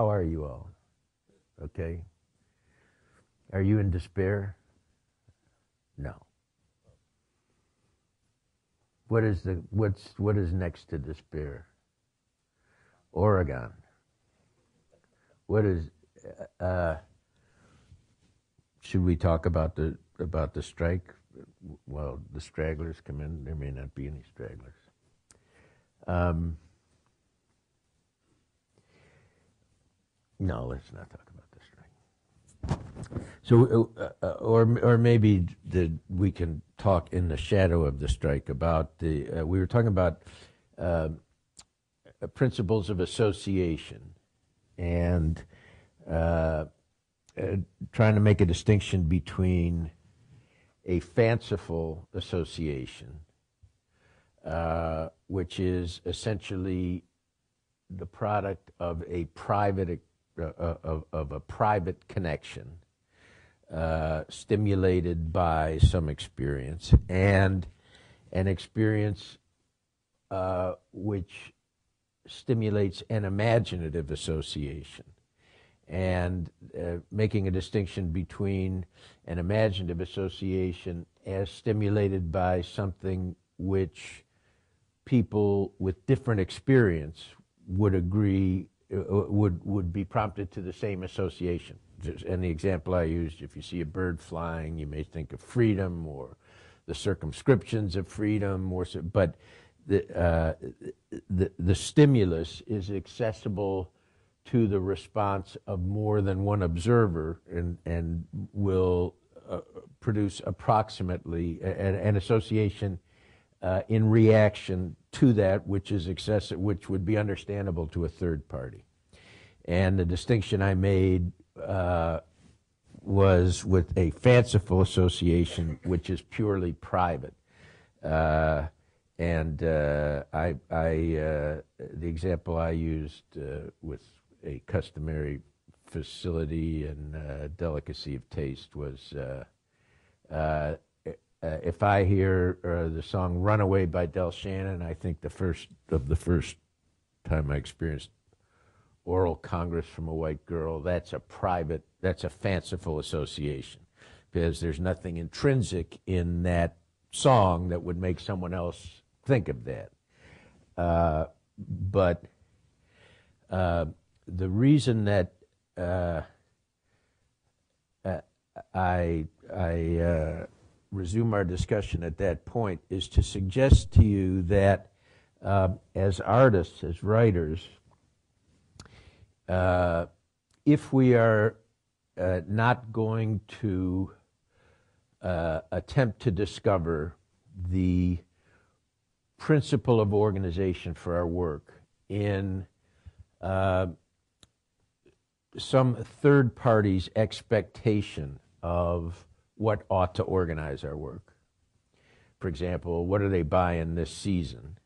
how are you all? Okay. Are you in despair? No. What is the what's what is next to despair? Oregon. What is uh, should we talk about the about the strike? Well, the stragglers come in. There may not be any stragglers. Um, no, let's not talk about the strike. So, uh, uh, or or maybe the, we can talk in the shadow of the strike about the. Uh, we were talking about um, principles of association and uh, uh, trying to make a distinction between a fanciful association, which is essentially the product of a private of, of, a private connection uh, stimulated by some experience and an experience which stimulates an imaginative association. And uh, making a distinction between an imaginative association as stimulated by something which people with different experience would agree uh, would would be prompted to the same association. And the example I used, if you see a bird flying, you may think of freedom or the circumscriptions of freedom, or but the uh, the, the stimulus is accessible to the response of more than one observer and, and will uh, produce approximately an, an association uh, in reaction to that which is excessive, which would be understandable to a third party. And the distinction I made uh, was with a fanciful association, which is purely private. Uh, and uh, I, I uh, the example I used with a customary facility and uh, delicacy of taste was uh, uh, if I hear the song "Runaway" by Del Shannon, I think the first of the first time I experienced oral congress from a white girl. That's a private, that's a fanciful association because there's nothing intrinsic in that song that would make someone else think of that. Uh, but uh, the reason that uh, uh, I, I uh, resume our discussion at that point is to suggest to you that um, as artists, as writers, uh, if we are uh, not going to uh, attempt to discover the principle of organization for our work in uh, some third party's expectation of what ought to organize our work. For example, what are they buying this season?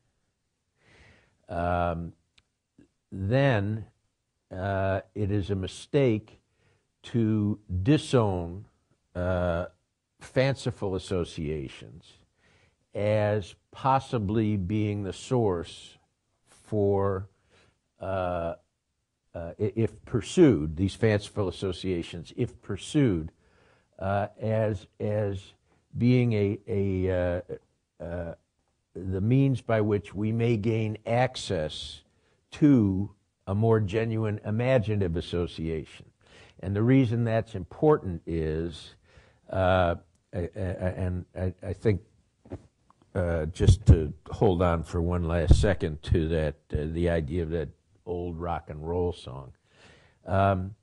Um, then uh, it is a mistake to disown uh, fanciful associations as possibly being the source for uh, uh, if pursued, these fanciful associations, if pursued, uh, as as being a a uh, uh, the means by which we may gain access to a more genuine imaginative association. And the reason that's important is, uh, and I, think uh, just to hold on for one last second to that, uh, the idea of that old rock and roll song. Um,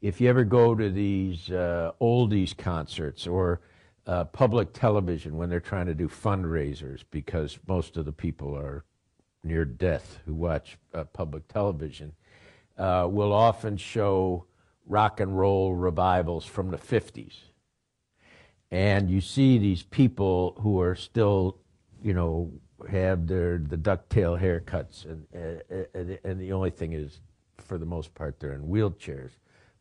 if you ever go to these uh, oldies concerts or uh, public television when they're trying to do fundraisers, because most of the people are near death who watch uh, public television, uh, will often show rock and roll revivals from the 50s. And you see these people who are still, you know, have their the ducktail haircuts, and, and and the only thing is, for the most part, they're in wheelchairs,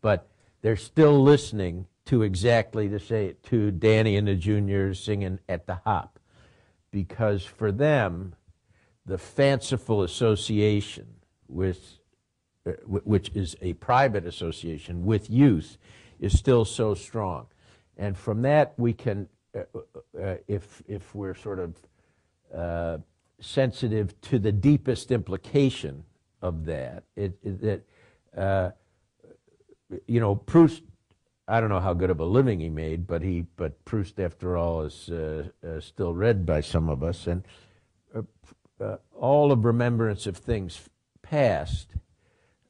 but they're still listening to exactly the say to Danny and the Juniors singing at the hop, because for them, the fanciful association with uh, which is a private association with youth, is still so strong. And from that, we can, uh, uh, if, if we're sort of uh, sensitive to the deepest implication of that, it, it that, uh, you know, Proust, I don't know how good of a living he made, but he, but Proust, after all, is uh, still read by some of us. And all of remembrance of things past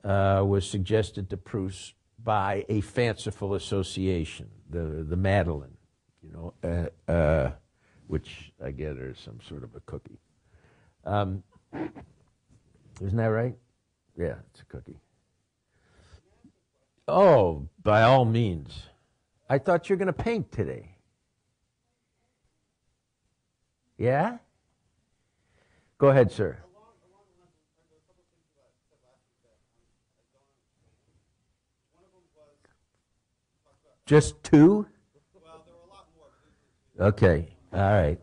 was suggested to Proust by a fanciful association, the the Madeleine, you know, uh, uh, which I get is some sort of a cookie. Um, isn't that right? Yeah, it's a cookie. Oh, by all means. I thought you were going to paint today. Yeah? Go ahead, sir. Just two? Well, there were a lot more. Okay, all right.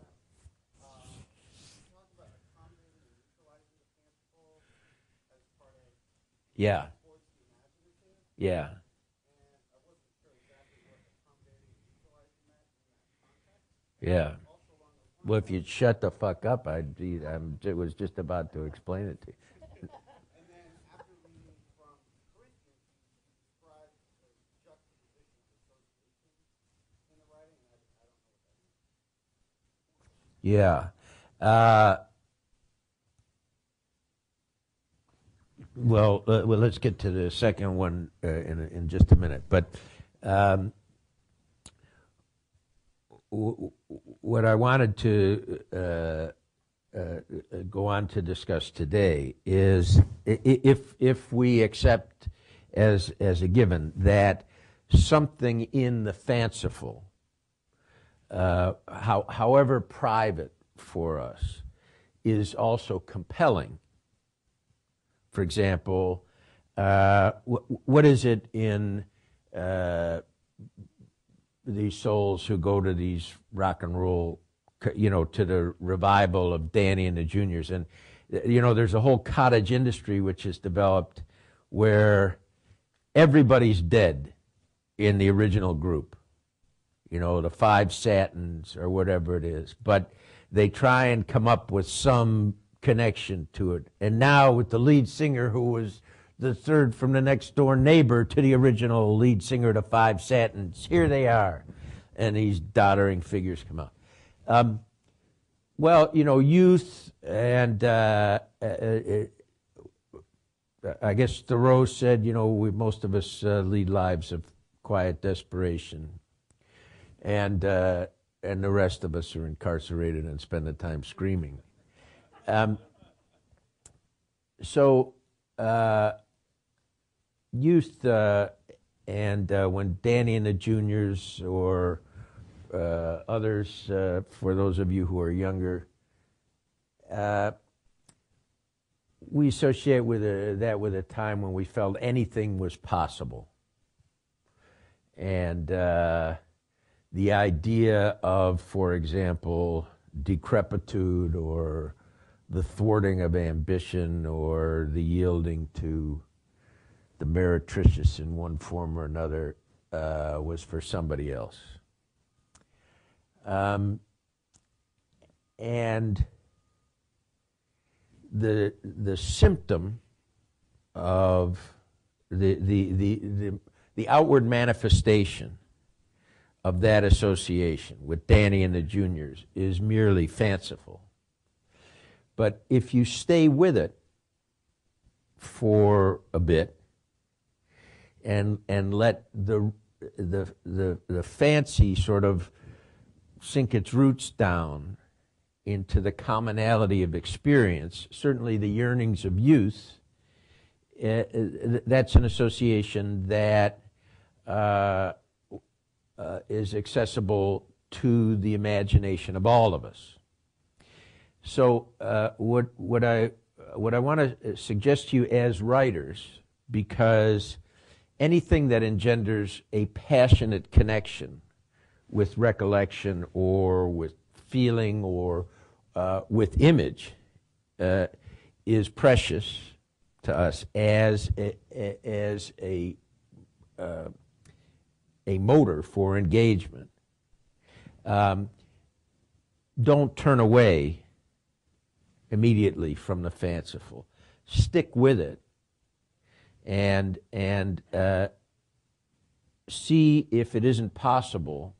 Yeah. Yeah. Yeah. Well, if you'd shut the fuck up, I'd be, I'm, it was just about to explain it to you. Yeah. Uh, well, uh, well, let's get to the second one uh, in in just a minute. But um, w- what I wanted to uh, uh, go on to discuss today is if if we accept as as a given that something in the fanciful uh, how, however private for us, is also compelling. For example, uh, wh- what is it in uh, these souls who go to these rock and roll, you know, to the revival of Danny and the Juniors? And, you know, there's a whole cottage industry which has developed where everybody's dead in the original group you know, the five satins or whatever it is. But they try and come up with some connection to it. And now with the lead singer who was the third from the next door neighbor to the original lead singer to Five Satins, here they are. And these doddering figures come out. Um, well, you know, youth and uh, uh, uh, I guess Thoreau said, you know, we, most of us uh, lead lives of quiet desperation and uh, and the rest of us are incarcerated and spend the time screaming. Um, so, uh, youth, uh, and uh, when Danny and the juniors or uh, others, uh, for those of you who are younger, we associate with a, that with a time when we felt anything was possible. And the idea of, for example, decrepitude or the thwarting of ambition or the yielding to the meretricious in one form or another uh, was for somebody else. Um, and the the symptom of the the the the, the outward manifestation of that association with Danny and the juniors is merely fanciful. But if you stay with it for a bit and and let the the the, the fancy sort of sink its roots down into the commonality of experience, certainly the yearnings of youth, uh, that's an association that uh, uh, is accessible to the imagination of all of us. So, uh, what, what I, what I want to suggest to you as writers, because anything that engenders a passionate connection with recollection or with feeling or uh, with image uh, is precious to us as a, as a uh, a motor for engagement. Um, don't turn away immediately from the fanciful. Stick with it, and and uh, see if it isn't possible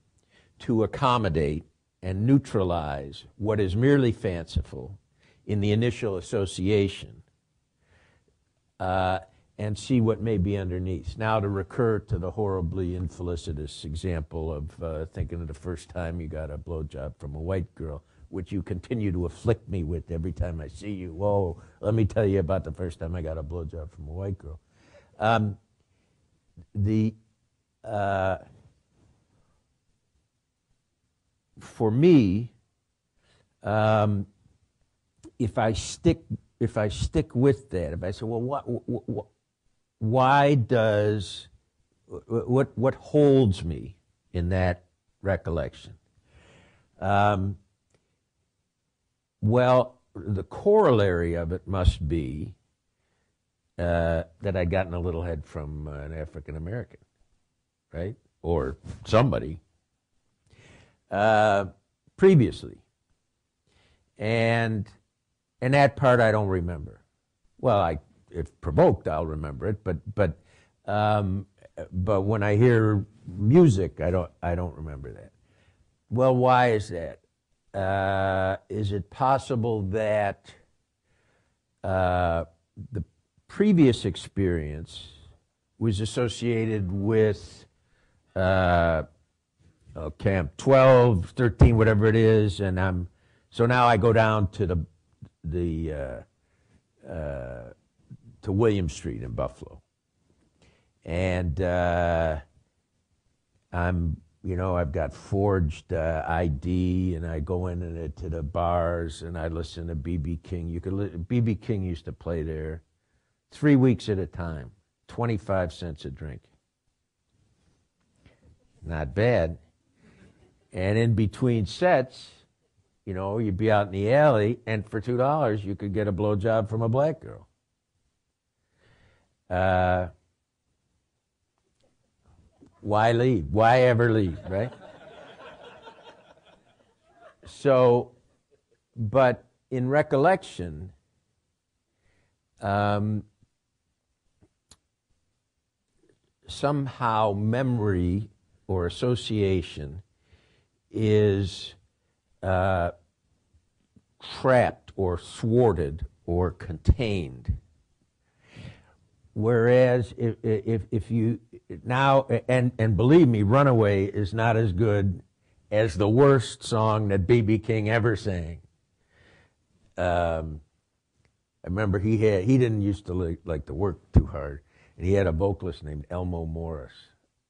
to accommodate and neutralize what is merely fanciful in the initial association uh, and see what may be underneath. Now, to recur to the horribly infelicitous example of uh, thinking of the first time you got a blowjob from a white girl, which you continue to afflict me with every time I see you. Whoa, let me tell you about the first time I got a blowjob from a white girl. Um, the uh, for me, um, if I stick if I stick with that, if I say, well, what, what why does what what holds me in that recollection? Um, well, the corollary of it must be uh, that I'd gotten a little head from an African American, right, or somebody uh, previously, and and that part I don't remember. Well, I if provoked, I'll remember it. But but um, but when I hear music, I don't I don't remember that. Well, why is that? Uh, is it possible that uh, the previous experience was associated with uh, camp 12, 13, whatever it is, and I'm so now I go down to the the uh, uh, to William Street in Buffalo. And uh, I'm, you know, I've got forged uh, ID, and I go in and, to the bars and I listen to BB King. You could BB King used to play there three weeks at a time, 25 cents a drink. Not bad. And in between sets, you know, you'd be out in the alley, and for two dollars, you could get a blowjob from a black girl. Uh, why leave? Why ever leave, right? so, but in recollection, um, somehow memory or association is uh, trapped or thwarted or contained Whereas if, if, if you now, and, and believe me, Runaway is not as good as the worst song that B.B. King ever sang. Um, I remember he had, he didn't used to like, like to work too hard. And he had a vocalist named Elmo Morris.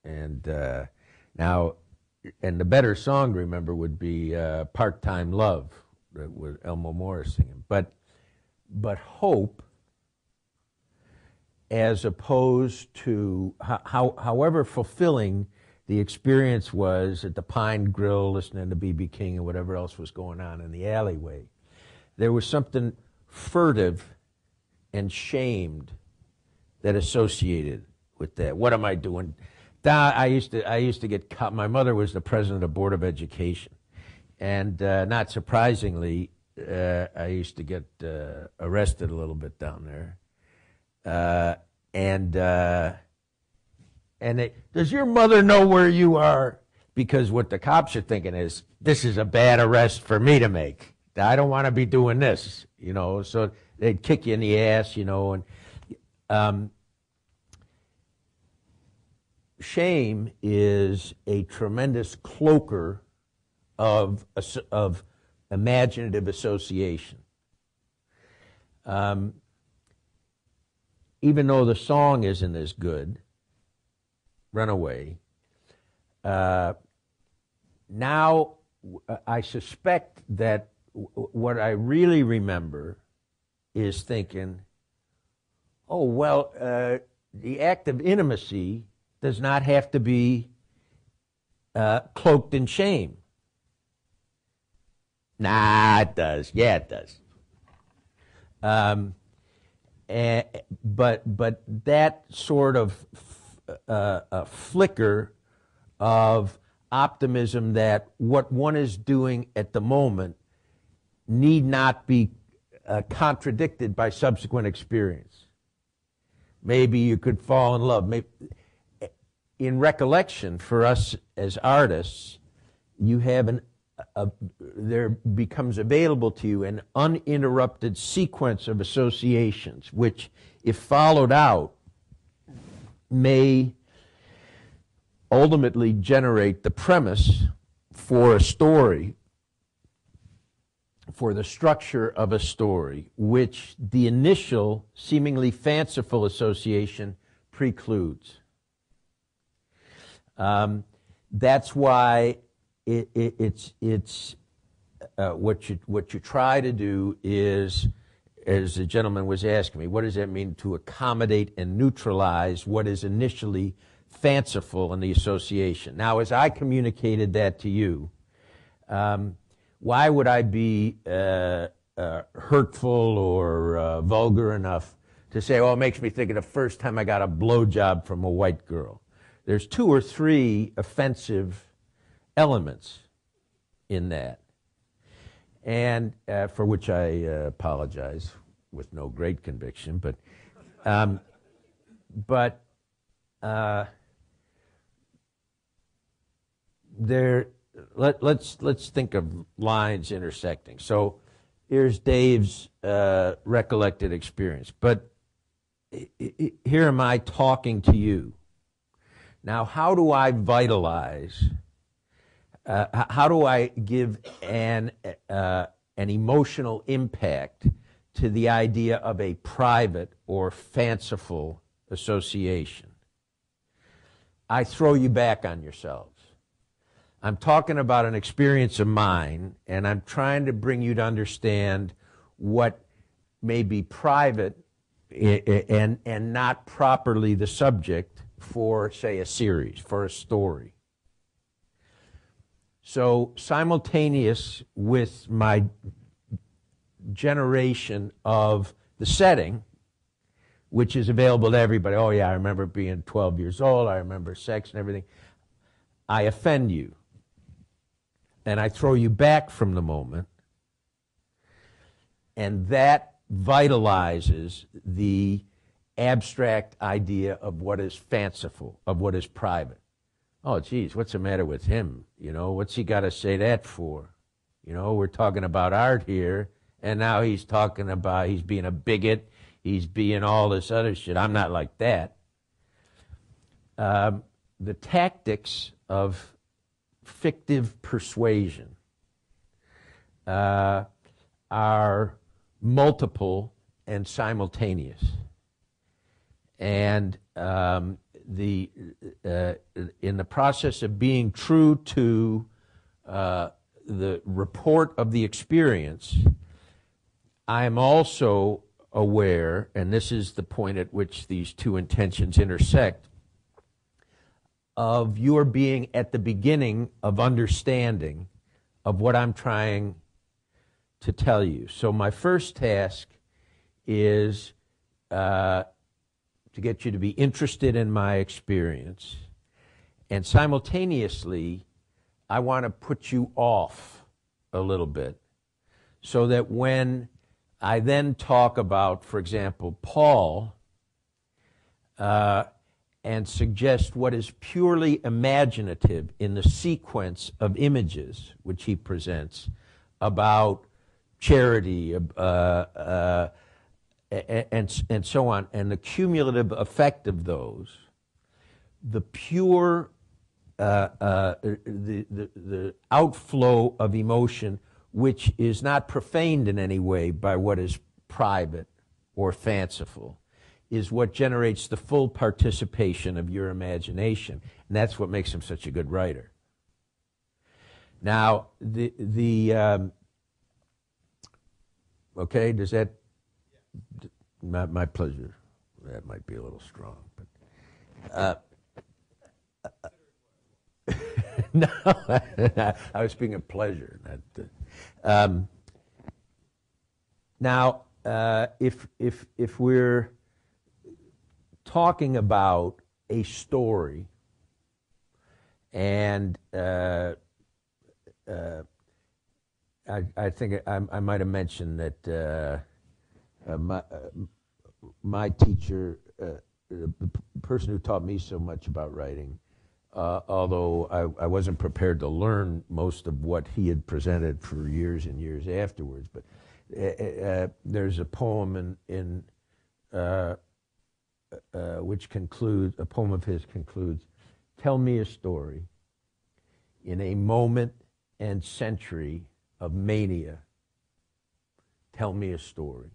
And uh, now, and the better song remember would be uh, Part Time Love, with Elmo Morris singing. But, but Hope as opposed to how, however fulfilling the experience was at the Pine Grill listening to B.B. King and whatever else was going on in the alleyway. There was something furtive and shamed that associated with that. What am I doing? I used to I used to get caught. My mother was the president of board of education, and uh, not surprisingly, uh, I used to get uh, arrested a little bit down there uh, and uh, and does your mother know where you are? Because what the cops are thinking is this is a bad arrest for me to make. I don't want to be doing this, you know. So they'd kick you in the ass, you know, and um, shame is a tremendous cloaker of of imaginative association. Um, even though the song isn't as good, Runaway, uh, now I suspect that what I really remember is thinking, oh, well, uh, the act of intimacy does not have to be uh, cloaked in shame. Nah, it does. Yeah, it does. Um, uh, but but that sort of uh, a flicker of optimism that what one is doing at the moment need not be uh, contradicted by subsequent experience. Maybe you could fall in love. Maybe, in recollection, for us as artists, you have an a, there becomes available to you an uninterrupted sequence of associations, which, if followed out, may ultimately generate the premise for a story, for the structure of a story, which the initial, seemingly fanciful association precludes. Um, that's why it, it, it's it's uh, what you what you try to do is, as the gentleman was asking me, what does that mean to accommodate and neutralize what is initially fanciful in the association? Now, as I communicated that to you, um, why would I be uh, uh, hurtful or uh, vulgar enough to say, "Oh, it makes me think of the first time I got a blowjob from a white girl"? There's two or three offensive elements in that, and uh, for which I uh, apologize with no great conviction. But, um, but uh, there, let, let's let's think of lines intersecting. So here's Dave's uh, recollected experience, but here am I talking to you. Now, how do I vitalize? Uh, how do I give an, uh, an emotional impact to the idea of a private or fanciful association? I throw you back on yourselves. I'm talking about an experience of mine, and I'm trying to bring you to understand what may be private and, and not properly the subject for, say, a series, for a story. So, simultaneous with my generation of the setting, which is available to everybody. Oh, yeah, I remember being 12 years old. I remember sex and everything. I offend you. And I throw you back from the moment. And that vitalizes the abstract idea of what is fanciful, of what is private oh, geez, what's the matter with him? You know, what's he got to say that for? You know, we're talking about art here, and now he's talking about he's being a bigot, he's being all this other shit. I'm not like that. Um, the tactics of fictive persuasion uh, are multiple and simultaneous. And um, the uh, in the process of being true to uh, the report of the experience, I am also aware, and this is the point at which these two intentions intersect, of your being at the beginning of understanding of what I'm trying to tell you. So, my first task is uh, to get you to be interested in my experience. And simultaneously, I want to put you off a little bit so that when I then talk about, for example, Paul, uh, and suggest what is purely imaginative in the sequence of images which he presents about charity, uh, uh, and, and so on, and the cumulative effect of those, the pure, uh, uh, the, the, the outflow of emotion, which is not profaned in any way by what is private or fanciful, is what generates the full participation of your imagination. And that's what makes him such a good writer. Now, the, the um, okay, does that my, my pleasure. That might be a little strong, but. Uh, no, I was speaking of pleasure. Not, uh, um, now, uh, if if if we're talking about a story, and uh, uh, I, I, think I, I, might have mentioned that uh, uh, my, uh, my teacher, uh, uh, the person who taught me so much about writing, uh, although I, I, wasn't prepared to learn most of what he had presented for years and years afterwards, but there's a poem in, in which concludes, a poem of his concludes, Tell me a story in a moment and century of mania. Tell me a story.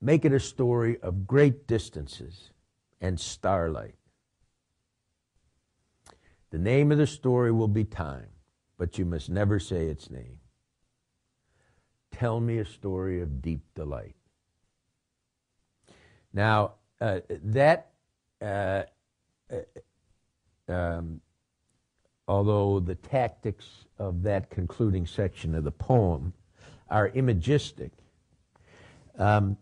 Make it a story of great distances and starlight. The name of the story will be time, but you must never say its name. Tell me a story of deep delight. Now, uh, that, uh, uh um, although the tactics of that concluding section of the poem are imagistic, um,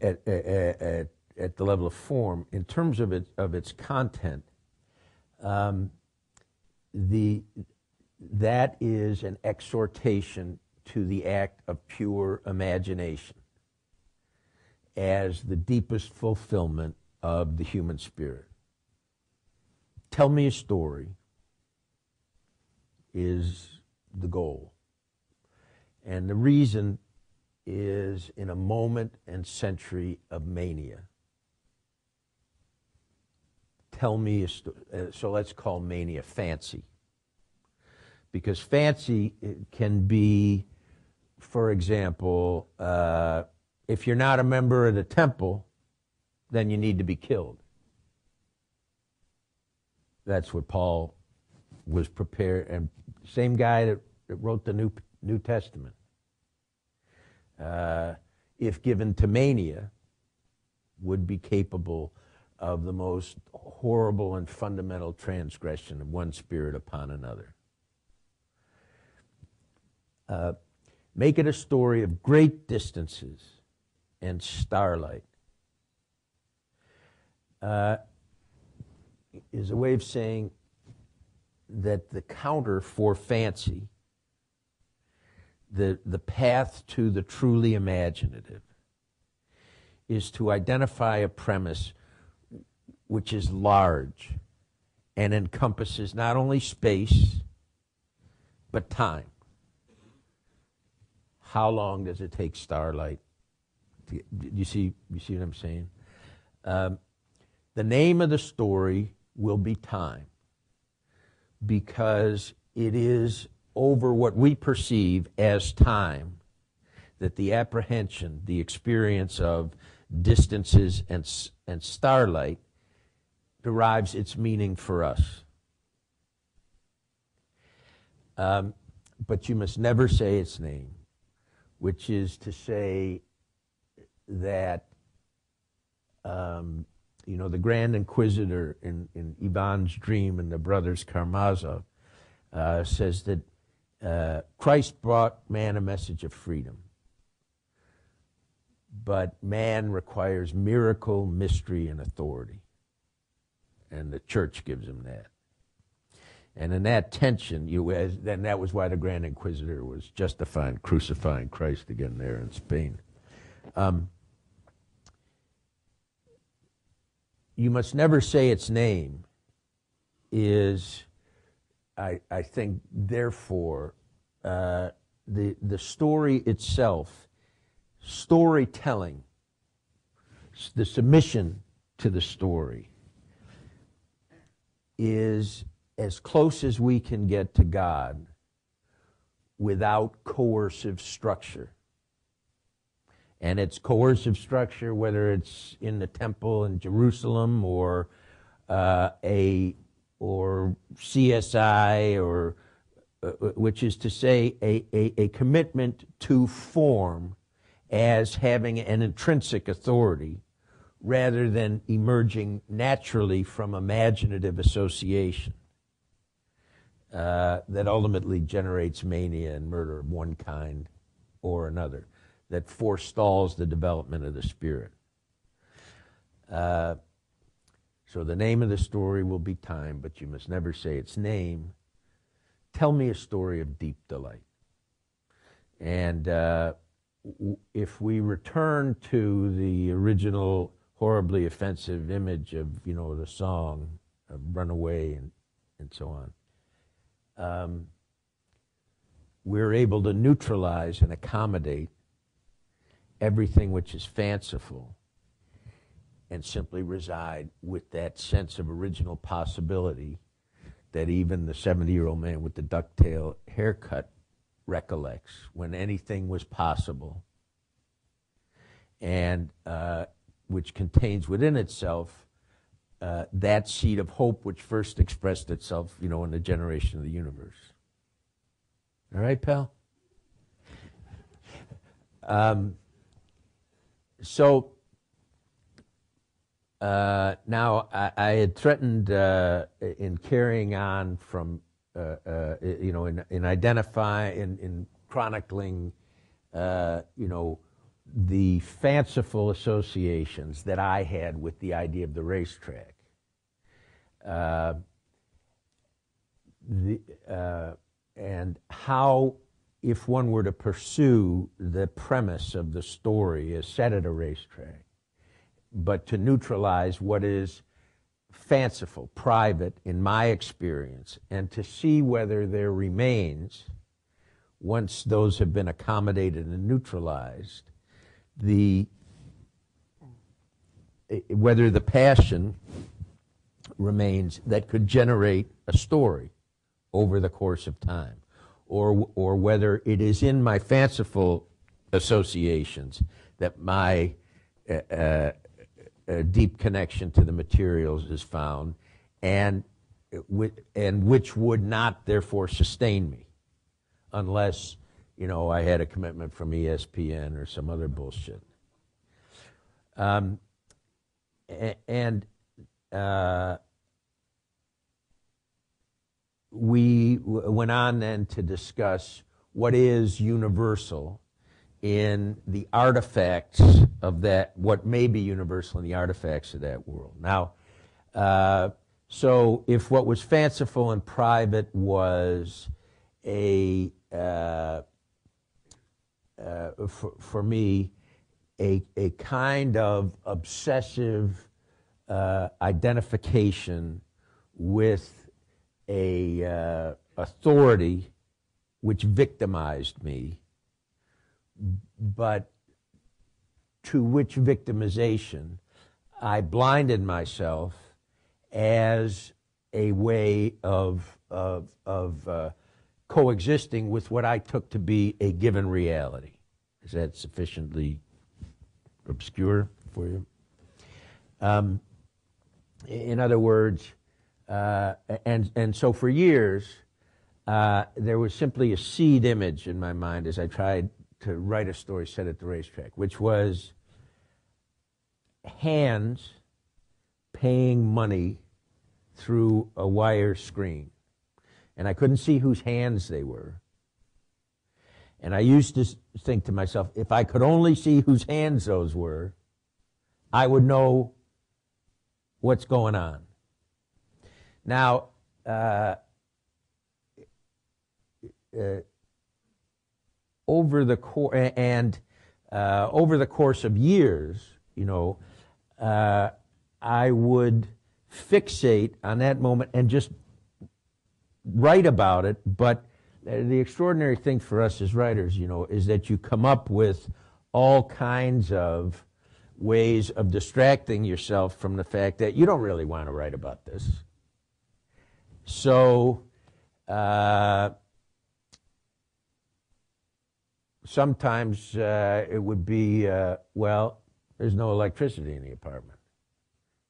at, at, at, the level of form, in terms of, it, of its content, um, the, that is an exhortation to the act of pure imagination as the deepest fulfillment of the human spirit. Tell me a story is the goal. And the reason is in a moment and century of mania. Tell me a story. Uh, so let's call mania fancy. Because fancy uh, can be, for example, uh, if you're not a member of the temple, then you need to be killed. That's what Paul was prepared, and same guy that, that wrote the New, New Testament. Uh, if given to mania, would be capable of the most horrible and fundamental transgression of one spirit upon another. Uh, make it a story of great distances and starlight. Uh, is a way of saying that the counter for fancy, the, the path to the truly imaginative, is to identify a premise which is large and encompasses not only space, but time. How long does it take starlight? To, you see, you see what I'm saying? Um, the name of the story will be time because it is over what we perceive as time that the apprehension, the experience of distances and, and starlight derives its meaning for us. Um, but you must never say its name, which is to say that um, you know, the Grand Inquisitor in, in Ivan's dream and the brothers Karamazov uh, says that uh, Christ brought man a message of freedom. But man requires miracle, mystery, and authority. And the church gives him that. And in that tension, you as, then that was why the Grand Inquisitor was justifying crucifying Christ again there in Spain. Um, you must never say its name is, I, I think, therefore, uh, the, the story itself, storytelling, the submission to the story, is as close as we can get to God without coercive structure. And its coercive structure, whether it's in the temple in Jerusalem or uh, a or CSI or uh, which is to say a, a, a commitment to form as having an intrinsic authority rather than emerging naturally from imaginative association. uh, that ultimately generates mania and murder of one kind or another, that forestalls the development of the spirit. Uh, so the name of the story will be time, but you must never say its name. Tell me a story of deep delight. And uh, if we return to the original horribly offensive image of, you know, the song, of Runaway and, and so on, um, we're able to neutralize and accommodate everything which is fanciful and simply reside with that sense of original possibility that even the 70 year old man with the ducktail haircut recollects when anything was possible and uh, which contains within itself uh, that seed of hope which first expressed itself, you know, in the generation of the universe. All right, pal? Um, so uh, now I, I, had threatened uh, in carrying on from, uh, uh you know, in, in identifying, in, in chronicling, uh, you know, the fanciful associations that I had with the idea of the racetrack. Uh, the, and how, if one were to pursue the premise of the story as set at a racetrack, but to neutralize what is fanciful, private, in my experience, and to see whether there remains, once those have been accommodated and neutralized, the whether the passion remains that could generate a story over the course of time, or or whether it is in my fanciful associations that my uh, uh deep connection to the materials is found, and and which would not therefore sustain me, unless you know, I had a commitment from ESPN or some other bullshit. Um, and uh, we went on then to discuss what is universal in the artifacts of that, what may be universal in the artifacts of that world. Now, uh, so if what was fanciful and private was a uh, uh, for, for me, a, a kind of obsessive uh, identification with a uh, authority which victimized me, but to which victimization I blinded myself as a way of, of, of uh, coexisting with what I took to be a given reality. Is that sufficiently obscure for you? Um, in other words, uh, and, and so for years, uh, there was simply a seed image in my mind as I tried to write a story set at the racetrack, which was hands paying money through a wire screen and I couldn't see whose hands they were. And I used to think to myself, if I could only see whose hands those were, I would know what's going on. Now, uh, uh, over the course and uh, over the course of years, you know, uh, I would fixate on that moment and just write about it, but the extraordinary thing for us as writers, you know, is that you come up with all kinds of ways of distracting yourself from the fact that you don't really want to write about this. So, uh, sometimes uh, it would be, uh, well, there's no electricity in the apartment.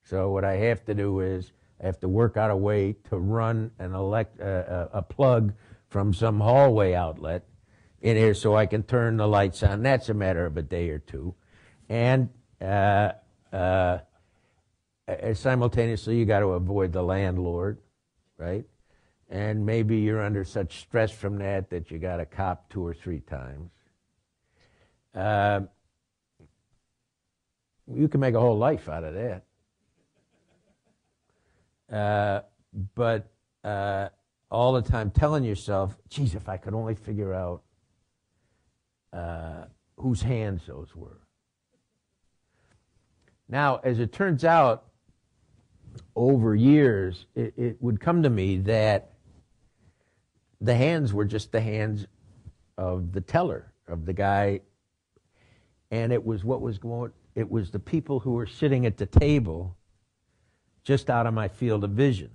So, what I have to do is I have to work out a way to run an elect, uh, uh, a plug from some hallway outlet in here so I can turn the lights on. That's a matter of a day or two. And uh, uh, simultaneously, you got to avoid the landlord, right? and maybe you're under such stress from that that you got a cop two or three times. Uh, you can make a whole life out of that. Uh, but uh, all the time telling yourself, geez, if I could only figure out uh, whose hands those were. Now, as it turns out, over years, it, it would come to me that the hands were just the hands of the teller, of the guy, and it was what was going, it was the people who were sitting at the table just out of my field of vision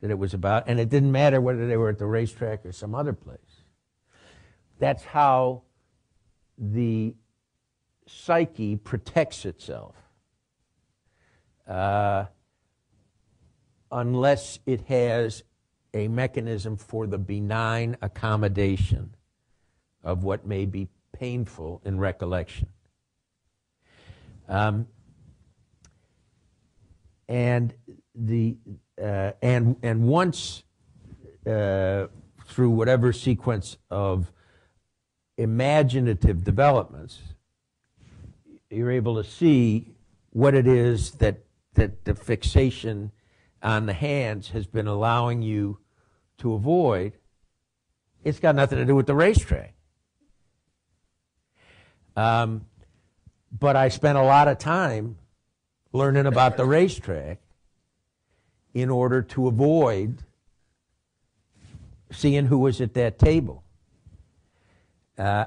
that it was about, and it didn't matter whether they were at the racetrack or some other place. That's how the psyche protects itself. Uh, unless it has a mechanism for the benign accommodation of what may be painful in recollection. Um, and the uh, and and once uh, through whatever sequence of imaginative developments, you're able to see what it is that that the fixation on the hands has been allowing you to avoid. It's got nothing to do with the racetrack. Um, but I spent a lot of time learning about the racetrack in order to avoid seeing who was at that table. Uh,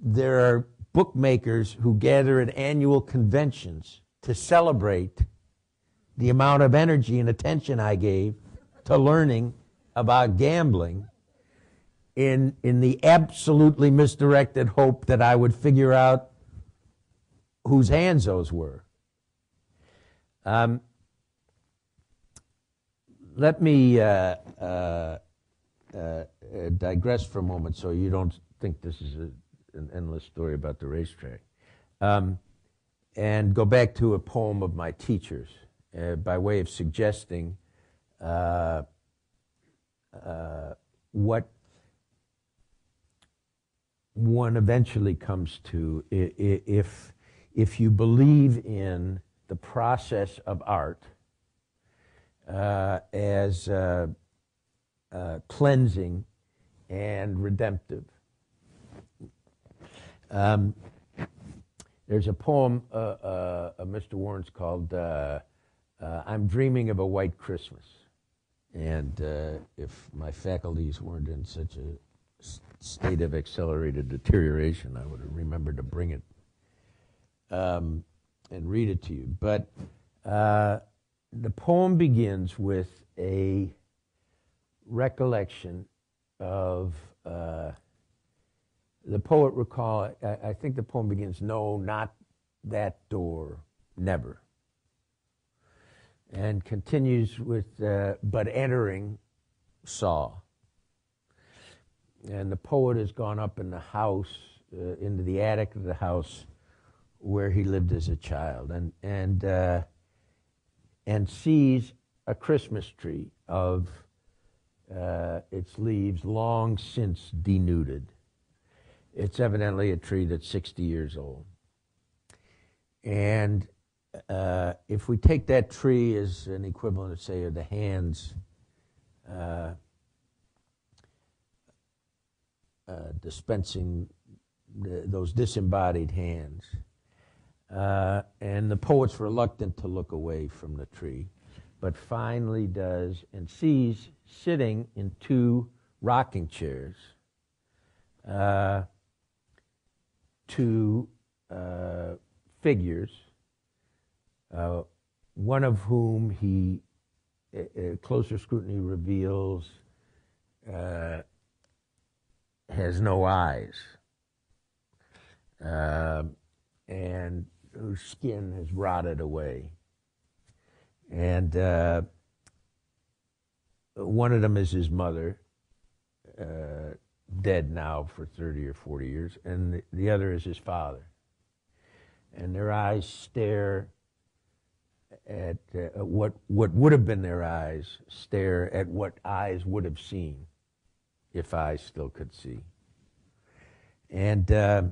there are bookmakers who gather at annual conventions to celebrate the amount of energy and attention I gave to learning about gambling in, in the absolutely misdirected hope that I would figure out whose hands those were. Um, let me uh, uh, uh, digress for a moment so you don't think this is a, an endless story about the racetrack. Um, and go back to a poem of my teachers uh, by way of suggesting uh, uh, what one eventually comes to if, if you believe in the process of art uh, as uh, uh, cleansing and redemptive. Um, there's a poem uh, uh, of Mr. Warren's called uh, I'm Dreaming of a White Christmas. And if my faculties weren't in such a state of accelerated deterioration, I would have remembered to bring it um, and read it to you. But uh, the poem begins with a recollection of uh, the poet recall. I, I, think the poem begins, "No, not that door, never," and continues with, uh, "But entering, saw." And the poet has gone up in the house, uh, into the attic of the house where he lived as a child, and and uh, and sees a Christmas tree of uh, its leaves long since denuded. It's evidently a tree that's 60 years old. And uh, if we take that tree as an equivalent, say, of the hands uh, uh dispensing the, those disembodied hands, uh, and the poet's reluctant to look away from the tree, but finally does and sees sitting in two rocking chairs uh, two uh, figures, uh, one of whom he, closer scrutiny reveals, uh, has no eyes. Uh, and whose skin has rotted away. And uh, one of them is his mother, uh, dead now for 30 or 40 years, and the, the other is his father. And their eyes stare at uh, what what would have been their eyes stare at what eyes would have seen if I still could see. And uh,